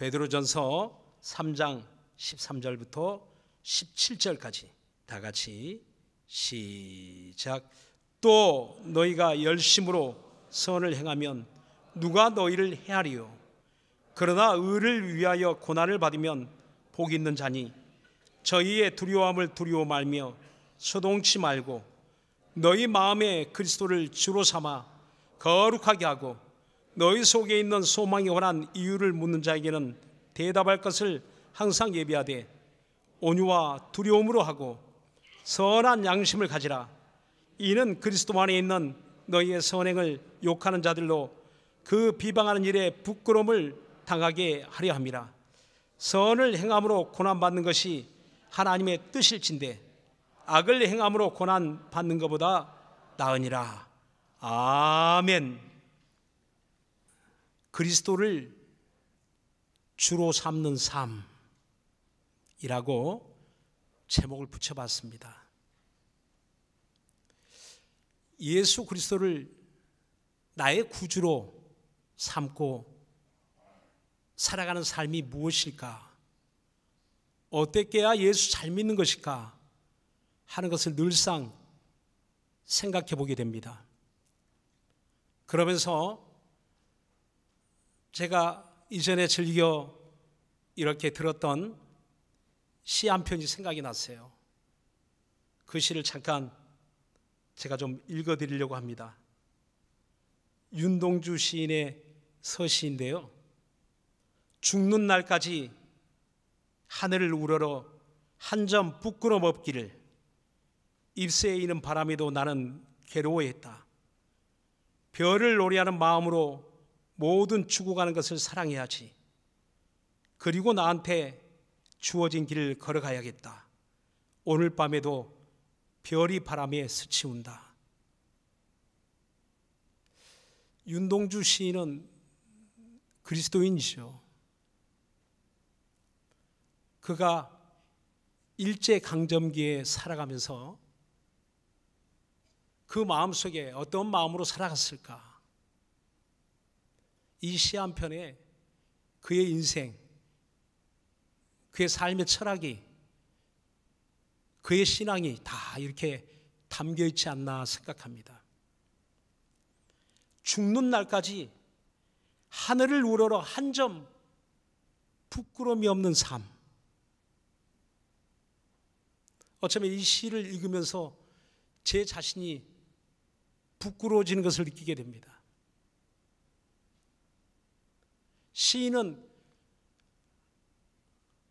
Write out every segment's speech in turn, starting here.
베드로전서 3장 13절부터 17절까지 다 같이 시작. 또 너희가 열심으로 선을 행하면 누가 너희를 헤아리요? 그러나 의를 위하여 고난을 받으면 복 있는 자니 저희의 두려움을 두려워 말며 소동치 말고 너희 마음에 그리스도를 주로 삼아 거룩하게 하고 너희 속에 있는 소망에 관한 이유를 묻는 자에게는 대답할 것을 항상 예비하되 온유와 두려움으로 하고 선한 양심을 가지라. 이는 그리스도 안에 있는 너희의 선행을 욕하는 자들로 그 비방하는 일에 부끄러움을 당하게 하려 함이라. 선을 행함으로 고난 받는 것이 하나님의 뜻일진데 악을 행함으로 고난 받는 것보다 나으니라. 아멘 그리스도를 주로 삼는 삶이라고 제목을 붙여봤습니다. 예수 그리스도를 나의 구주로 삼고 살아가는 삶이 무엇일까? 어떻게 해야 예수 잘 믿는 것일까? 하는 것을 늘상 생각해 보게 됩니다. 그러면서 제가 이전에 즐겨 이렇게 들었던 시 한 편이 생각이 났어요. 그 시를 잠깐 제가 좀 읽어 드리려고 합니다. 윤동주 시인의 서시인데요. 죽는 날까지 하늘을 우러러 한 점 부끄럼 없기를 입새에 있는 바람에도 나는 괴로워했다. 별을 노래하는 마음으로 모든 죽어가는 것을 사랑해야지. 그리고 나한테 주어진 길을 걸어가야겠다. 오늘 밤에도 별이 바람에 스치운다. 윤동주 시인은 그리스도인이죠. 그가 일제 강점기에 살아가면서 그 마음속에 어떤 마음으로 살아갔을까? 이 시 한 편에 그의 인생, 그의 삶의 철학이, 그의 신앙이 다 이렇게 담겨 있지 않나 생각합니다. 죽는 날까지 하늘을 우러러 한 점 부끄러움이 없는 삶. 어쩌면 이 시를 읽으면서 제 자신이 부끄러워지는 것을 느끼게 됩니다. 시인은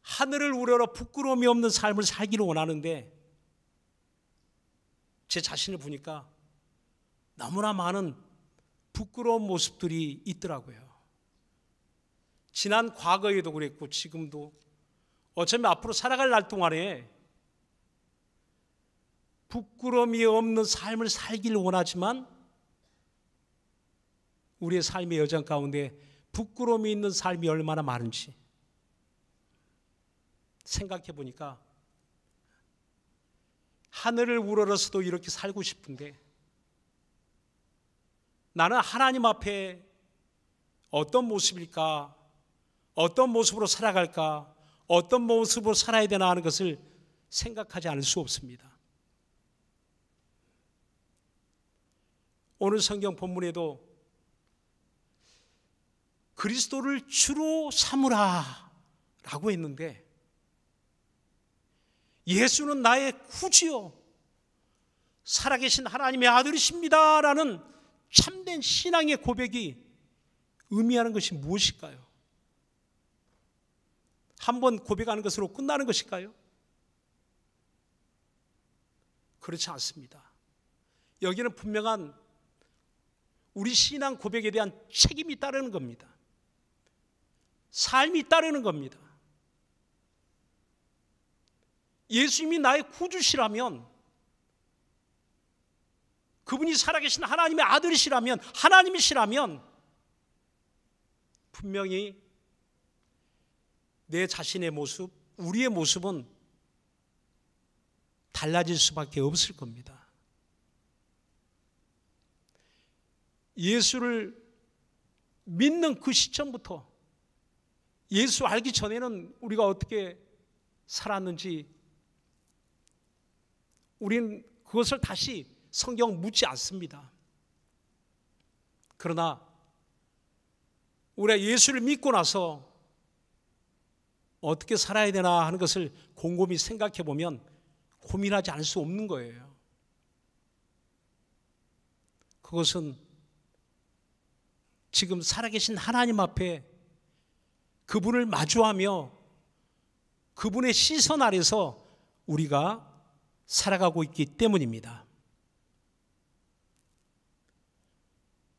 하늘을 우러러 부끄러움이 없는 삶을 살기를 원하는데 제 자신을 보니까 너무나 많은 부끄러운 모습들이 있더라고요. 지난 과거에도 그랬고 지금도 어쩌면 앞으로 살아갈 날 동안에 부끄러움이 없는 삶을 살기를 원하지만 우리의 삶의 여정 가운데 부끄러움이 있는 삶이 얼마나 많은지 생각해 보니까 하늘을 우러러서도 이렇게 살고 싶은데 나는 하나님 앞에 어떤 모습일까? 어떤 모습으로 살아갈까? 어떤 모습으로 살아야 되나 하는 것을 생각하지 않을 수 없습니다. 오늘 성경 본문에도 그리스도를 주로 삼으라 라고 했는데 예수는 나의 구주요 살아계신 하나님의 아들이십니다 라는 참된 신앙의 고백이 의미하는 것이 무엇일까요? 한 번 고백하는 것으로 끝나는 것일까요? 그렇지 않습니다. 여기는 분명한 우리 신앙 고백에 대한 책임이 따르는 겁니다. 삶이 따르는 겁니다. 예수님이 나의 구주시라면 그분이 살아계신 하나님의 아들이시라면 하나님이시라면 분명히 내 자신의 모습, 우리의 모습은 달라질 수밖에 없을 겁니다. 예수를 믿는 그 시점부터 예수 알기 전에는 우리가 어떻게 살았는지 우리는 그것을 다시 성경 묻지 않습니다. 그러나 우리가 예수를 믿고 나서 어떻게 살아야 되나 하는 것을 곰곰이 생각해 보면 고민하지 않을 수 없는 거예요. 그것은 지금 살아계신 하나님 앞에 그분을 마주하며 그분의 시선 아래서 우리가 살아가고 있기 때문입니다.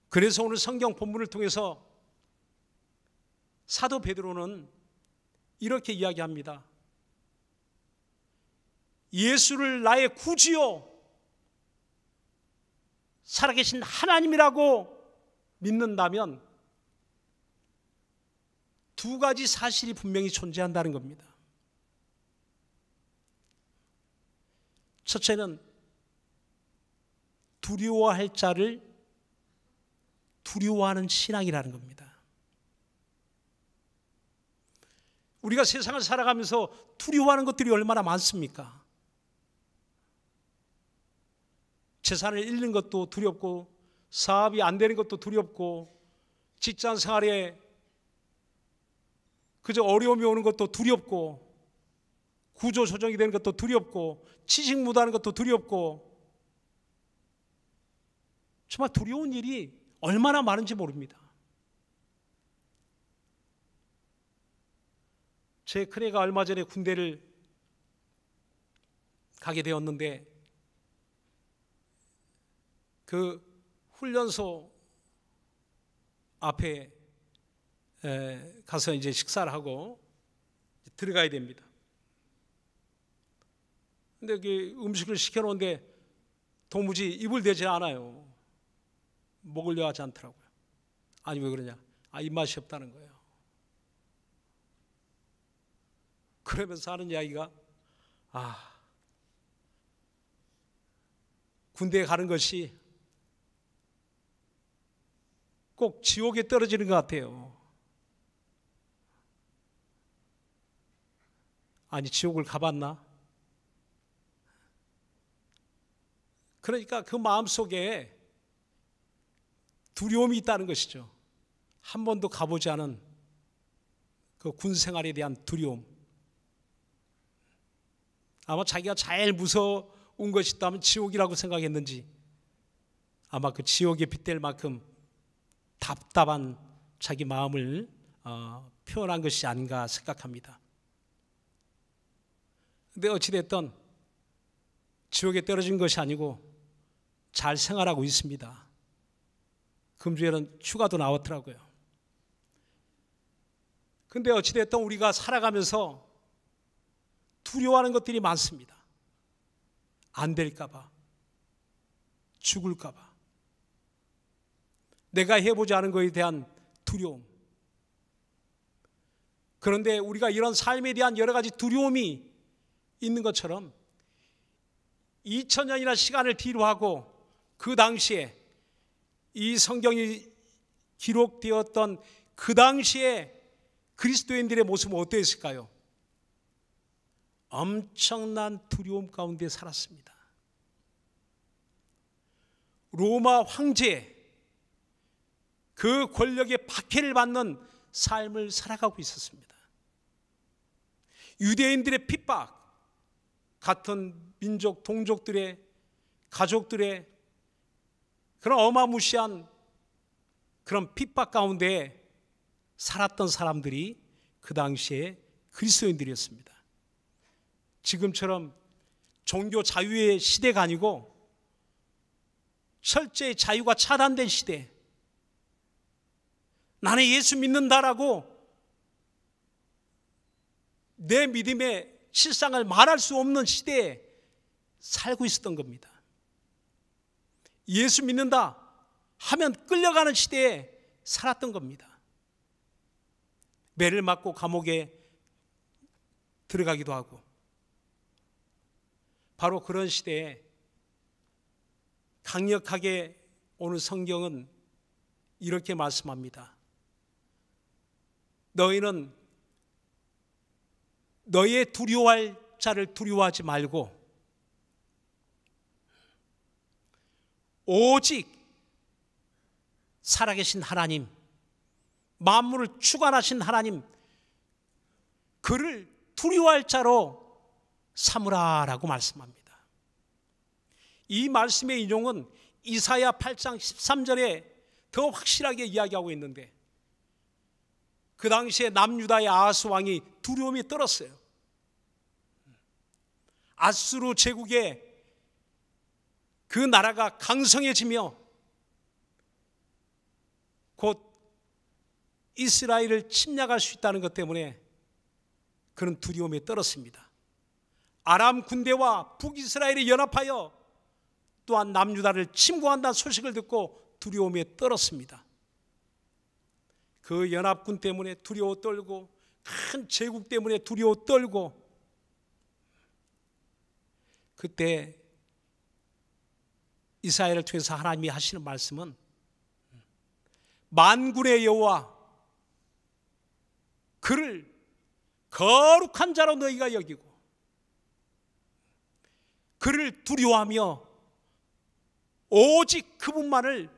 그래서 오늘 성경 본문을 통해서 사도 베드로는 이렇게 이야기합니다. 예수를 나의 구주요 살아계신 하나님이라고 믿는다면 두 가지 사실이 분명히 존재한다는 겁니다. 첫째는 두려워할 자를 두려워하는 신앙이라는 겁니다. 우리가 세상을 살아가면서 두려워하는 것들이 얼마나 많습니까? 재산을 잃는 것도 두렵고 사업이 안 되는 것도 두렵고 직장 생활에 그저 어려움이 오는 것도 두렵고 구조 조정이 되는 것도 두렵고 취직 못하는 것도 두렵고 정말 두려운 일이 얼마나 많은지 모릅니다. 제 큰애가 얼마 전에 군대를 가게 되었는데 그 훈련소 앞에 가서 이제 식사를 하고 들어가야 됩니다. 근데 그 음식을 시켜놓은데 도무지 입을 대지 않아요. 먹으려 하지 않더라고요. 아니 왜 그러냐? 아 입맛이 없다는 거예요. 그러면서 하는 이야기가 아 군대에 가는 것이 꼭 지옥에 떨어지는 것 같아요. 아니, 지옥을 가봤나? 그러니까 그 마음 속에 두려움이 있다는 것이죠. 한 번도 가보지 않은 그 군 생활에 대한 두려움. 아마 자기가 제일 무서운 것이 있다면 지옥이라고 생각했는지 아마 그 지옥에 빗댈 만큼 답답한 자기 마음을 어, 표현한 것이 아닌가 생각합니다. 근데 어찌됐든 지옥에 떨어진 것이 아니고 잘 생활하고 있습니다. 금주에는 휴가도 나왔더라고요. 근데 어찌됐든 우리가 살아가면서 두려워하는 것들이 많습니다. 안 될까봐, 죽을까봐. 내가 해보지 않은 것에 대한 두려움. 그런데 우리가 이런 삶에 대한 여러 가지 두려움이 있는 것처럼 2000년이나 시간을 뒤로 하고 그 당시에 이 성경이 기록되었던 그 당시에 그리스도인들의 모습은 어떠했을까요? 엄청난 두려움 가운데 살았습니다. 로마 황제 그 권력의 박해를 받는 삶을 살아가고 있었습니다. 유대인들의 핍박, 같은 민족, 동족들의 가족들의 그런 어마무시한 그런 핍박 가운데 살았던 사람들이 그 당시에 그리스도인들이었습니다. 지금처럼 종교 자유의 시대가 아니고 철저히 자유가 차단된 시대, 나는 예수 믿는다라고 내 믿음의 실상을 말할 수 없는 시대에 살고 있었던 겁니다. 예수 믿는다 하면 끌려가는 시대에 살았던 겁니다. 매를 맞고 감옥에 들어가기도 하고 바로 그런 시대에 강력하게 오늘 성경은 이렇게 말씀합니다. 너희는 너의 두려워할 자를 두려워하지 말고 오직 살아계신 하나님, 만물을 주관하신 하나님, 그를 두려워할 자로 삼으라라고 말씀합니다. 이 말씀의 인용은 이사야 8장 13절에 더 확실하게 이야기하고 있는데 그 당시에 남유다의 아하스 왕이 두려움이 떨었어요. 아수르 제국의 그 나라가 강성해지며 곧 이스라엘을 침략할 수 있다는 것 때문에 그런 두려움에 떨었습니다. 아람 군대와 북이스라엘이 연합하여 또한 남유다를 침공한다는 소식을 듣고 두려움에 떨었습니다. 그 연합군 때문에 두려워 떨고 큰 제국 때문에 두려워 떨고 그때 이스라엘을 통해서 하나님이 하시는 말씀은 만군의 여호와 그를 거룩한 자로 너희가 여기고 그를 두려워하며 오직 그분만을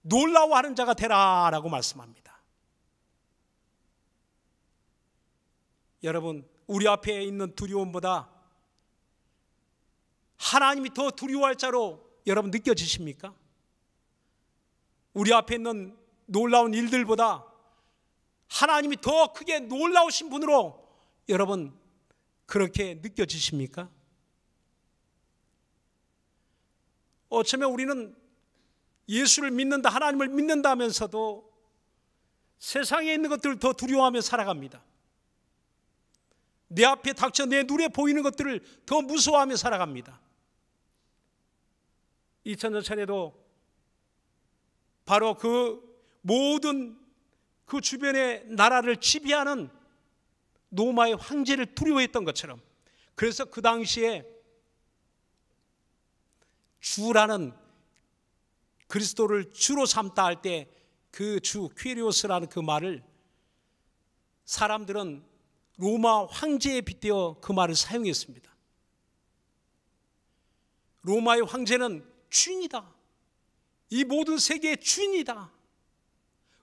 놀라워하는 자가 되라라고 말씀합니다. 여러분, 우리 앞에 있는 두려움보다 하나님이 더 두려워할 자로 여러분 느껴지십니까? 우리 앞에 있는 놀라운 일들보다 하나님이 더 크게 놀라우신 분으로 여러분 그렇게 느껴지십니까? 어쩌면 우리는 예수를 믿는다, 하나님을 믿는다 하면서도 세상에 있는 것들을 더 두려워하며 살아갑니다. 내 앞에 닥쳐 내 눈에 보이는 것들을 더 무서워하며 살아갑니다. 2000년 전에도 바로 그 모든 그 주변의 나라를 지배하는 로마의 황제를 두려워했던 것처럼 그래서 그 당시에 주라는 그리스도를 주로 삼다 할 때 그 주 퀴리오스라는 그 말을 사람들은 로마 황제에 빗대어 그 말을 사용했습니다. 로마의 황제는 주인이다. 이 모든 세계의 주인이다.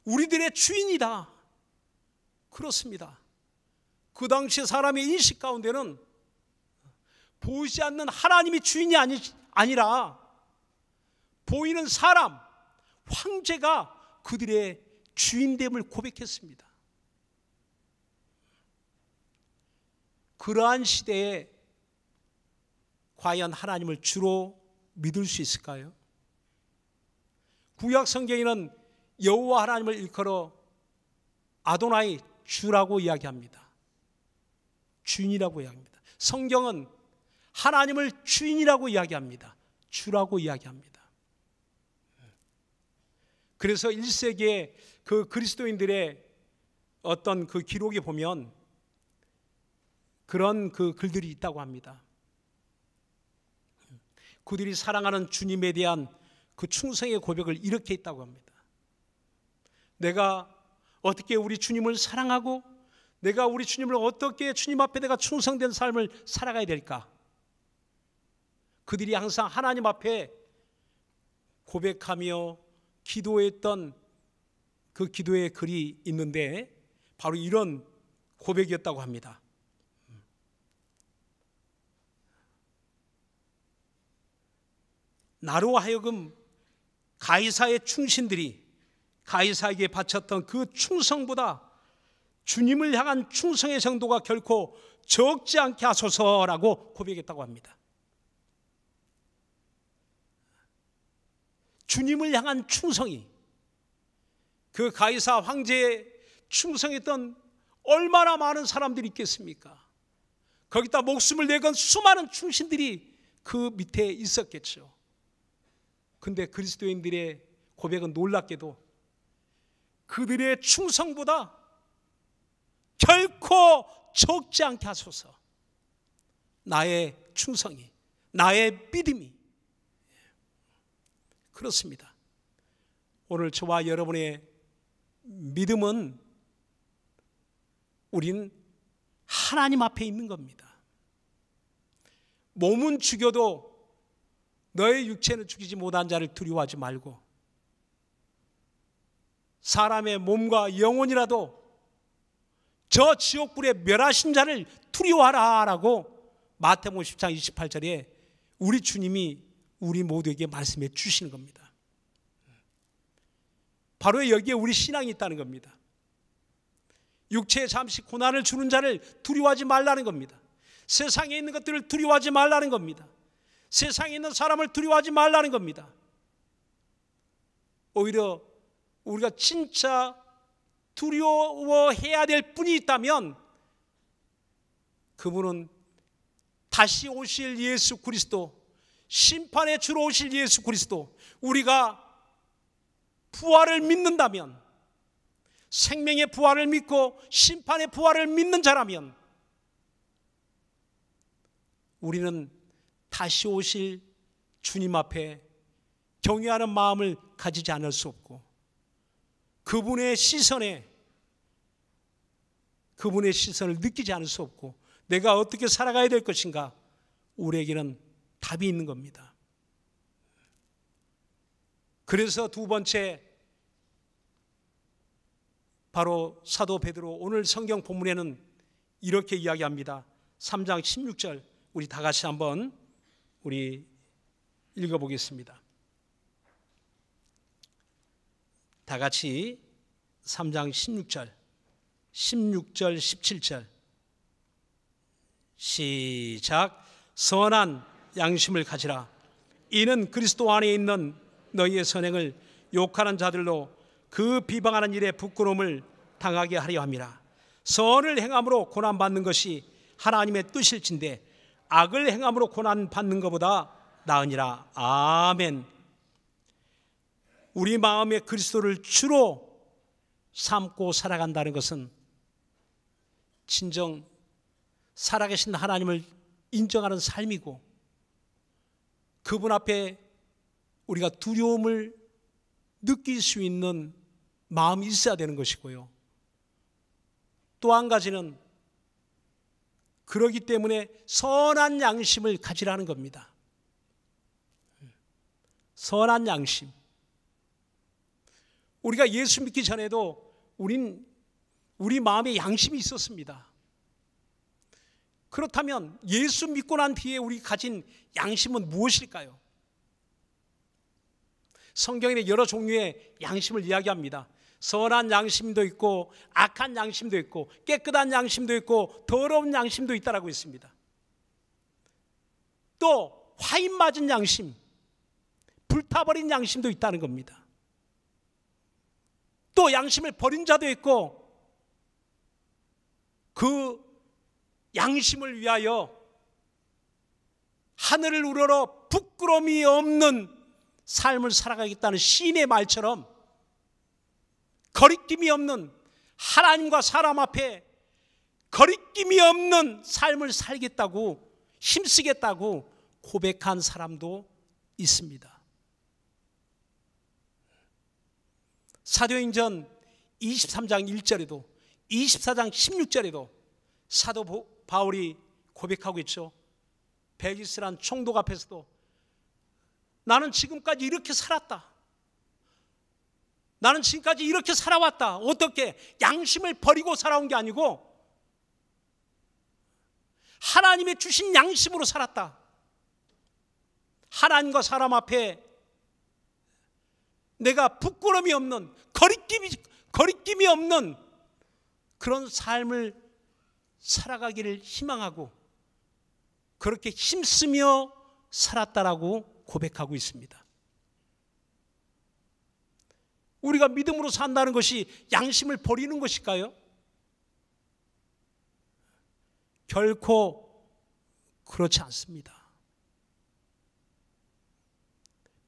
우리들의 주인이다. 그렇습니다. 그 당시 사람의 인식 가운데는 보이지 않는 하나님이 주인이 아니, 아니라 보이는 사람, 황제가 그들의 주인됨을 고백했습니다. 그러한 시대에 과연 하나님을 주로 믿을 수 있을까요? 구약 성경에는 여호와 하나님을 일컬어 아도나이 주라고 이야기합니다. 주인이라고 이야기합니다. 성경은 하나님을 주인이라고 이야기합니다. 주라고 이야기합니다. 그래서 1세기에 그 그리스도인들의 어떤 그 기록에 보면 그런 그 글들이 있다고 합니다. 그들이 사랑하는 주님에 대한 그 충성의 고백을 이렇게 했다고 합니다. 내가 어떻게 우리 주님을 사랑하고 내가 우리 주님을 어떻게 주님 앞에 내가 충성된 삶을 살아가야 될까? 그들이 항상 하나님 앞에 고백하며 기도했던 그 기도의 글이 있는데 바로 이런 고백이었다고 합니다. 나로 하여금 가이사의 충신들이 가이사에게 바쳤던 그 충성보다 주님을 향한 충성의 정도가 결코 적지 않게 하소서라고 고백했다고 합니다. 주님을 향한 충성이 그 가이사 황제에 충성했던 얼마나 많은 사람들이 있겠습니까? 거기다 목숨을 내건 수많은 충신들이 그 밑에 있었겠죠. 근데 그리스도인들의 고백은 놀랍게도 그들의 충성보다 결코 적지 않게 하소서. 나의 충성이, 나의 믿음이. 그렇습니다. 오늘 저와 여러분의 믿음은 우린 하나님 앞에 있는 겁니다. 몸은 죽여도 너의 육체는 죽이지 못한 자를 두려워하지 말고 사람의 몸과 영혼이라도 저 지옥불에 멸하신 자를 두려워하라라고 마태복음 10장 28절에 우리 주님이 우리 모두에게 말씀해 주시는 겁니다. 바로 여기에 우리 신앙이 있다는 겁니다. 육체에 잠시 고난을 주는 자를 두려워하지 말라는 겁니다. 세상에 있는 것들을 두려워하지 말라는 겁니다. 세상에 있는 사람을 두려워하지 말라는 겁니다. 오히려 우리가 진짜 두려워해야 될 분이 있다면 그분은 다시 오실 예수 그리스도, 심판에 주로 오실 예수 그리스도, 우리가 부활을 믿는다면, 생명의 부활을 믿고 심판의 부활을 믿는 자라면, 우리는 다시 오실 주님 앞에 경외하는 마음을 가지지 않을 수 없고, 그분의 시선에 그분의 시선을 느끼지 않을 수 없고 내가 어떻게 살아가야 될 것인가 우리에게는 답이 있는 겁니다. 그래서 두 번째 바로 사도 베드로 오늘 성경 본문에는 이렇게 이야기합니다. 3장 16절 우리 다 같이 한번 우리 읽어 보겠습니다. 다 같이 3장 16절 16절 17절. 시작. 선한 양심을 가지라. 이는 그리스도 안에 있는 너희의 선행을 욕하는 자들로 그 비방하는 일에 부끄러움을 당하게 하려 함이라. 선을 행함으로 고난 받는 것이 하나님의 뜻일진데 악을 행함으로 고난 받는 것보다 나으니라 아멘 우리 마음에 그리스도를 주로 삼고 살아간다는 것은 진정 살아계신 하나님을 인정하는 삶이고 그분 앞에 우리가 두려움을 느낄 수 있는 마음이 있어야 되는 것이고요. 또 한 가지는 그러기 때문에 선한 양심을 가지라는 겁니다. 선한 양심. 우리가 예수 믿기 전에도 우린 우리 마음에 양심이 있었습니다. 그렇다면 예수 믿고 난 뒤에 우리 가진 양심은 무엇일까요? 성경에 여러 종류의 양심을 이야기합니다. 선한 양심도 있고 악한 양심도 있고 깨끗한 양심도 있고 더러운 양심도 있다라고 있습니다. 또 화인 맞은 양심, 불타버린 양심도 있다는 겁니다. 또 양심을 버린 자도 있고 그 양심을 위하여 하늘을 우러러 부끄러움이 없는 삶을 살아가겠다는 시인의 말처럼 거리낌이 없는 하나님과 사람 앞에 거리낌이 없는 삶을 살겠다고 힘쓰겠다고 고백한 사람도 있습니다. 사도행전 23장 1절에도 24장 16절에도 사도 바울이 고백하고 있죠. 벨리스란 총독 앞에서도 나는 지금까지 이렇게 살았다. 나는 지금까지 이렇게 살아왔다. 어떻게 양심을 버리고 살아온 게 아니고 하나님의 주신 양심으로 살았다. 하나님과 사람 앞에 내가 부끄러움이 없는 거리낌이 거리낌이 없는 그런 삶을 살아가기를 희망하고 그렇게 힘쓰며 살았다라고 고백하고 있습니다. 우리가 믿음으로 산다는 것이 양심을 버리는 것일까요? 결코 그렇지 않습니다.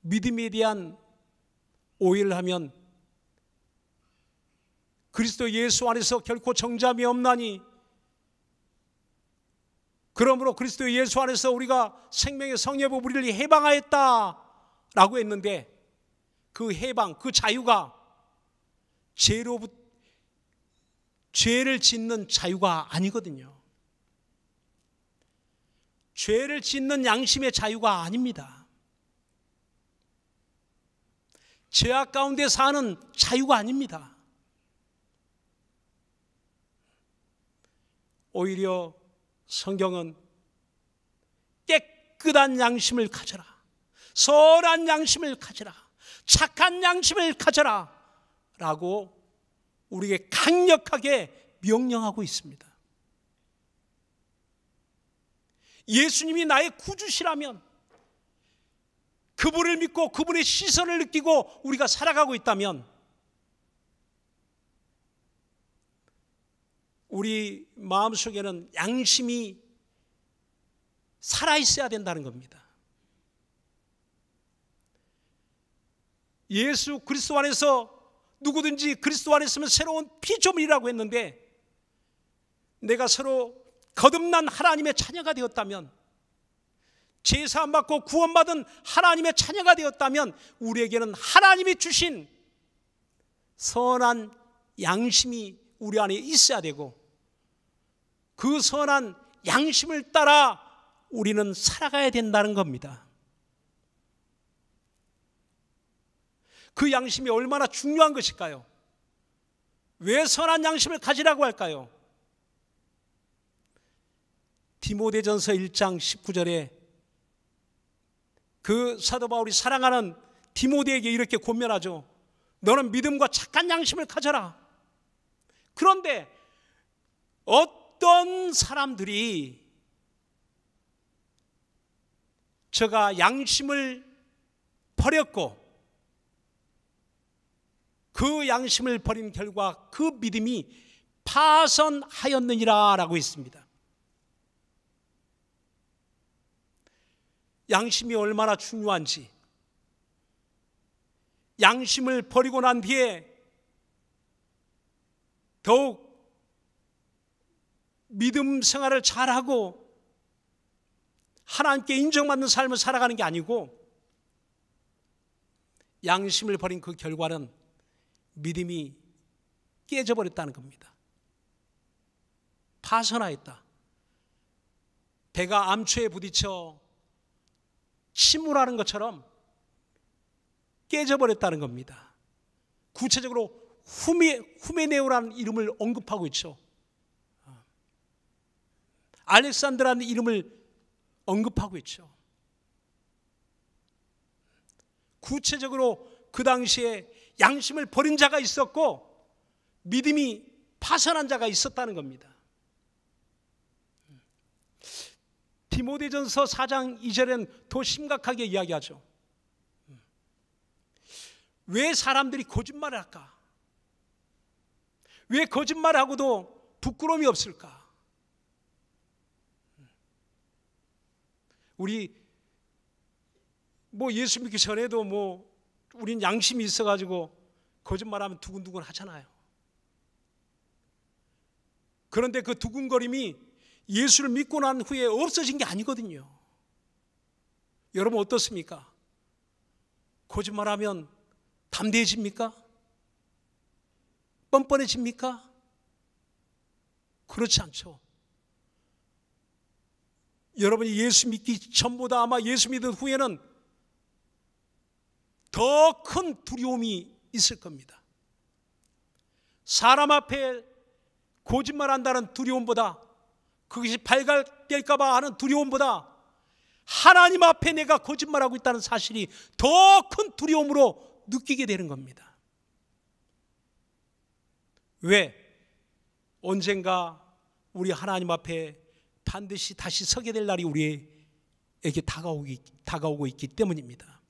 믿음에 대한 오해를 하면 그리스도 예수 안에서 결코 정잠이 없나니 그러므로 그리스도 예수 안에서 우리가 생명의 성예부 우리를 해방하였다라고 했는데 그 해방, 그 자유가 죄로부 죄를 짓는 자유가 아니거든요. 죄를 짓는 양심의 자유가 아닙니다. 죄악 가운데 사는 자유가 아닙니다. 오히려 성경은 깨끗한 양심을 가져라. 선한 양심을 가져라. 착한 양심을 가져라. 라고 우리에게 강력하게 명령하고 있습니다. 예수님이 나의 구주시라면 그분을 믿고 그분의 시선을 느끼고 우리가 살아가고 있다면 우리 마음속에는 양심이 살아 있어야 된다는 겁니다. 예수 그리스도 안에서 누구든지 그리스도 안에 있으면 새로운 피조물이라고 했는데 내가 서로 거듭난 하나님의 자녀가 되었다면 제사함 받고 구원받은 하나님의 자녀가 되었다면 우리에게는 하나님이 주신 선한 양심이 우리 안에 있어야 되고 그 선한 양심을 따라 우리는 살아가야 된다는 겁니다. 그 양심이 얼마나 중요한 것일까요? 왜 선한 양심을 가지라고 할까요? 디모데전서 1장 19절에 그 사도 바울이 사랑하는 디모데에게 이렇게 권면하죠. 너는 믿음과 착한 양심을 가져라. 그런데 어떤 사람들이 저가 양심을 버렸고 그 양심을 버린 결과 그 믿음이 파선하였느니라 라고 있습니다. 양심이 얼마나 중요한지 양심을 버리고 난 뒤에 더욱 믿음 생활을 잘하고 하나님께 인정받는 삶을 살아가는 게 아니고 양심을 버린 그 결과는 믿음이 깨져버렸다는 겁니다. 파선하였다. 배가 암초에 부딪혀 침몰하는 것처럼 깨져버렸다는 겁니다. 구체적으로 후메, 후메네오라는 이름을 언급하고 있죠. 알렉산드라는 이름을 언급하고 있죠. 구체적으로 그 당시에 양심을 버린 자가 있었고 믿음이 파산한 자가 있었다는 겁니다. 디모데전서 4장 2절엔 더 심각하게 이야기하죠. 왜 사람들이 거짓말을 할까? 왜 거짓말하고도 부끄러움이 없을까? 우리 뭐 예수 믿기 전에도 뭐 우린 양심이 있어가지고 거짓말하면 두근두근 하잖아요. 그런데 그 두근거림이 예수를 믿고 난 후에 없어진 게 아니거든요. 여러분 어떻습니까? 거짓말하면 담대해집니까? 뻔뻔해집니까? 그렇지 않죠. 여러분이 예수 믿기 전보다 아마 예수 믿은 후에는 더 큰 두려움이 있을 겁니다. 사람 앞에 거짓말한다는 두려움보다 그것이 발각될까봐 하는 두려움보다 하나님 앞에 내가 거짓말하고 있다는 사실이 더 큰 두려움으로 느끼게 되는 겁니다. 왜? 언젠가 우리 하나님 앞에 반드시 다시 서게 될 날이 우리에게 다가오기, 다가오고 있기 때문입니다.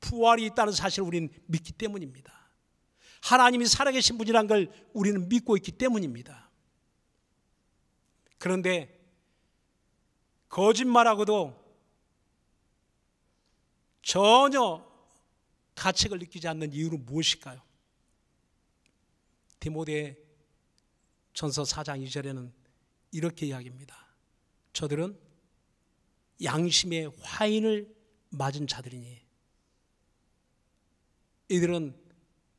부활이 있다는 사실을 우리는 믿기 때문입니다. 하나님이 살아계신 분이란 걸 우리는 믿고 있기 때문입니다. 그런데 거짓말하고도 전혀 가책을 느끼지 않는 이유는 무엇일까요? 디모데 전서 4장 2절에는 이렇게 이야기합니다. 저들은 양심의 화인을 맞은 자들이니 이들은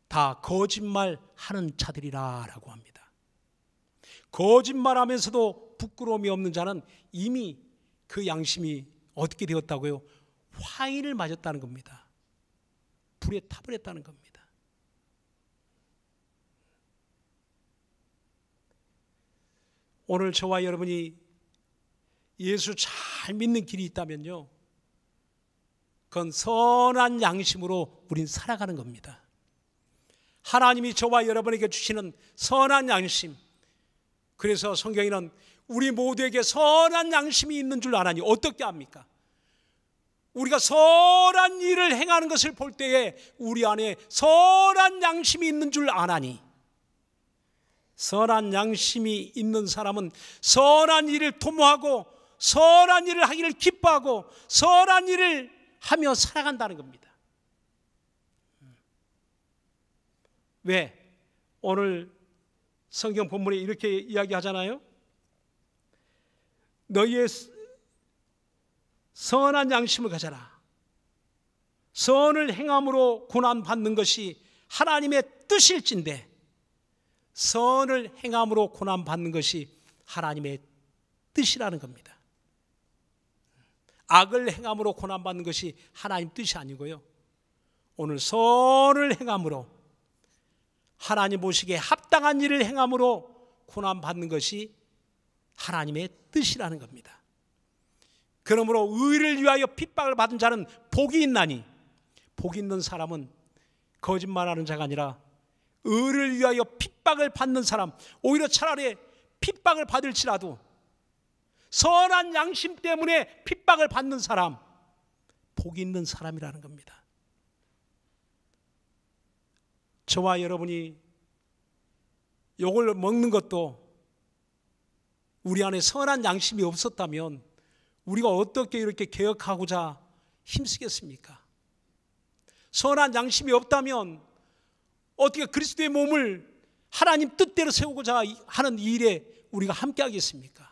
다 거짓말 하는 자들이라라고 합니다. 거짓말하면서도 부끄러움이 없는 자는 이미 그 양심이 어떻게 되었다고요? 화인을 맞았다는 겁니다. 불에 타버렸다는 겁니다. 오늘 저와 여러분이 예수 잘 믿는 길이 있다면요. 그건 선한 양심으로 우린 살아가는 겁니다. 하나님이 저와 여러분에게 주시는 선한 양심. 그래서 성경에는 우리 모두에게 선한 양심이 있는 줄 아나니 어떻게 합니까? 우리가 선한 일을 행하는 것을 볼 때에 우리 안에 선한 양심이 있는 줄 아나니 선한 양심이 있는 사람은 선한 일을 도모하고 선한 일을 하기를 기뻐하고 선한 일을 하며 살아간다는 겁니다. 왜? 오늘 성경 본문에 이렇게 이야기하잖아요. 너희의 선한 양심을 가져라. 선을 행함으로 고난 받는 것이 하나님의 뜻일진데 선을 행함으로 고난 받는 것이 하나님의 뜻이라는 겁니다. 악을 행함으로 고난 받는 것이 하나님 뜻이 아니고요. 오늘 선을 행함으로 하나님 보시기에 합당한 일을 행함으로 고난 받는 것이 하나님의 뜻이라는 겁니다. 그러므로 의를 위하여 핍박을 받은 자는 복이 있나니 복 있는 사람은 거짓말하는 자가 아니라 의를 위하여 핍박을 받는 사람 오히려 차라리 핍박을 받을지라도 선한 양심 때문에 핍박을 받는 사람 복 있는 사람이라는 겁니다. 저와 여러분이 욕을 먹는 것도 우리 안에 선한 양심이 없었다면 우리가 어떻게 이렇게 개혁하고자 힘쓰겠습니까? 선한 양심이 없다면 어떻게 그리스도의 몸을 하나님 뜻대로 세우고자 하는 일에 우리가 함께 하겠습니까?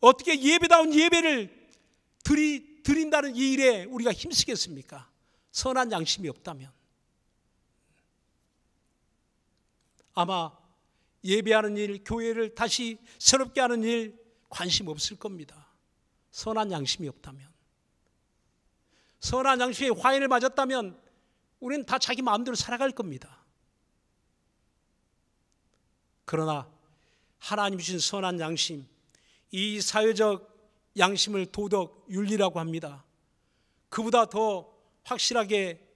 어떻게 예배다운 예배를 드리, 드린다는 이 일에 우리가 힘쓰겠습니까? 선한 양심이 없다면. 아마 예배하는 일, 교회를 다시 새롭게 하는 일 관심 없을 겁니다. 선한 양심이 없다면. 선한 양심에 화인을 맞았다면 우리는 다 자기 마음대로 살아갈 겁니다. 그러나 하나님 주신 선한 양심, 이 사회적 양심을 도덕 윤리라고 합니다. 그보다 더 확실하게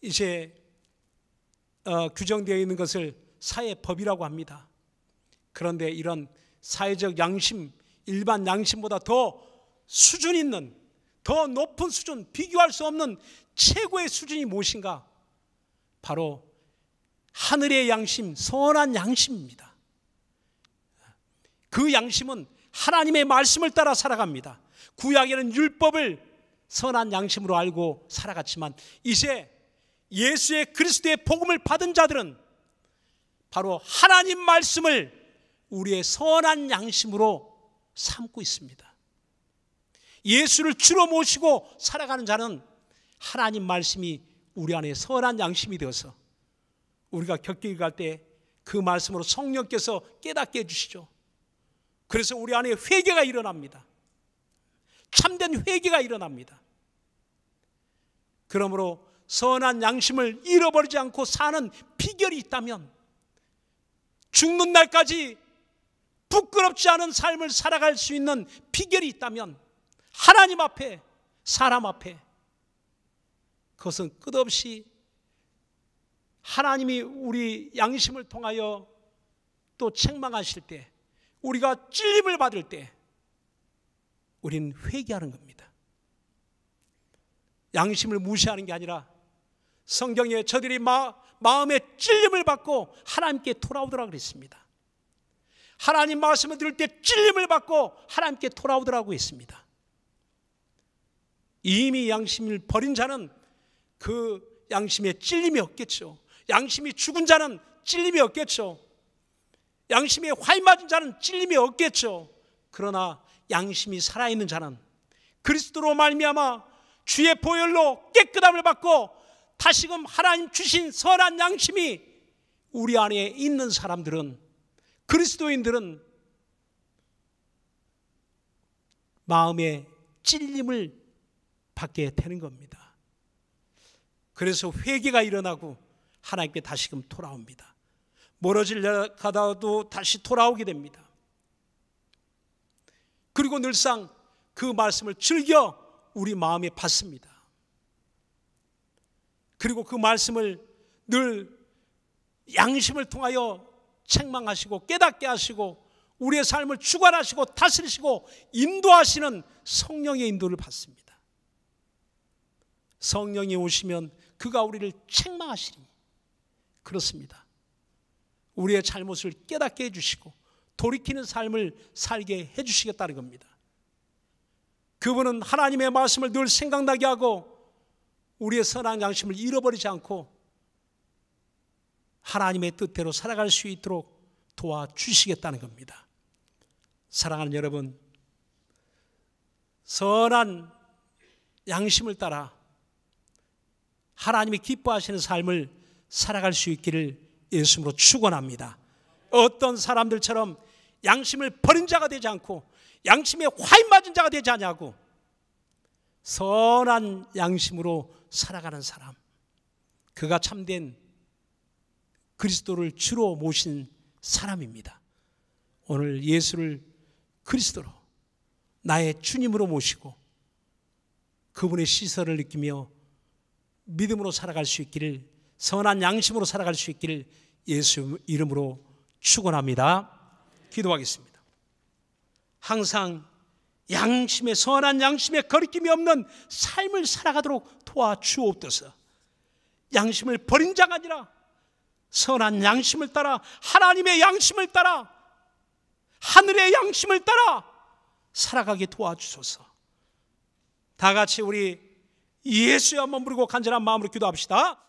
이제 어, 규정되어 있는 것을 사회법이라고 합니다. 그런데 이런 사회적 양심, 일반 양심보다 더 수준 있는, 더 높은 수준, 비교할 수 없는 최고의 수준이 무엇인가? 바로 하늘의 양심, 선한 양심입니다. 그 양심은 하나님의 말씀을 따라 살아갑니다. 구약에는 율법을 선한 양심으로 알고 살아갔지만 이제 예수의 그리스도의 복음을 받은 자들은 바로 하나님 말씀을 우리의 선한 양심으로 삼고 있습니다. 예수를 주로 모시고 살아가는 자는 하나님 말씀이 우리 안에 선한 양심이 되어서 우리가 격길 갈때 그 말씀으로 성령께서 깨닫게 해주시죠. 그래서 우리 안에 회개가 일어납니다. 참된 회개가 일어납니다. 그러므로 선한 양심을 잃어버리지 않고 사는 비결이 있다면 죽는 날까지 부끄럽지 않은 삶을 살아갈 수 있는 비결이 있다면 하나님 앞에 사람 앞에 그것은 끝없이 하나님이 우리 양심을 통하여 또 책망하실 때 우리가 찔림을 받을 때 우리는 회개하는 겁니다. 양심을 무시하는 게 아니라 성경에 저들이 마, 마음의 찔림을 받고 하나님께 돌아오더라 그랬습니다. 하나님 말씀을 들을 때 찔림을 받고 하나님께 돌아오더라고 했습니다. 이미 양심을 버린 자는 그 양심에 찔림이 없겠죠. 양심이 죽은 자는 찔림이 없겠죠. 양심에 화인 맞은 자는 찔림이 없겠죠. 그러나 양심이 살아있는 자는 그리스도로 말미암아 주의 보혈로 깨끗함을 받고 다시금 하나님 주신 선한 양심이 우리 안에 있는 사람들은 그리스도인들은 마음의 찔림을 받게 되는 겁니다. 그래서 회개가 일어나고 하나님께 다시금 돌아옵니다. 멀어지려 가다도 다시 돌아오게 됩니다. 그리고 늘상 그 말씀을 즐겨 우리 마음에 받습니다. 그리고 그 말씀을 늘 양심을 통하여 책망하시고 깨닫게 하시고 우리의 삶을 주관하시고 다스리시고 인도하시는 성령의 인도를 받습니다. 성령이 오시면 그가 우리를 책망하시니 그렇습니다. 우리의 잘못을 깨닫게 해주시고 돌이키는 삶을 살게 해주시겠다는 겁니다. 그분은 하나님의 말씀을 늘 생각나게 하고 우리의 선한 양심을 잃어버리지 않고 하나님의 뜻대로 살아갈 수 있도록 도와주시겠다는 겁니다. 사랑하는 여러분, 선한 양심을 따라 하나님이 기뻐하시는 삶을 살아갈 수 있기를 예수님으로 축원합니다. 어떤 사람들처럼 양심을 버린 자가 되지 않고 양심에 화인 맞은 자가 되지 않냐고 선한 양심으로 살아가는 사람 그가 참된 그리스도를 주로 모신 사람입니다. 오늘 예수를 그리스도로 나의 주님으로 모시고 그분의 시설을 느끼며 믿음으로 살아갈 수 있기를 선한 양심으로 살아갈 수 있기를 예수 이름으로 축원합니다. 기도하겠습니다. 항상 양심의 선한 양심의 거리낌이 없는 삶을 살아가도록 도와주옵소서. 양심을 버린 자가 아니라 선한 양심을 따라 하나님의 양심을 따라 하늘의 양심을 따라 살아가게 도와주소서. 다 같이 우리 예수의 한번 부르고 간절한 마음으로 기도합시다.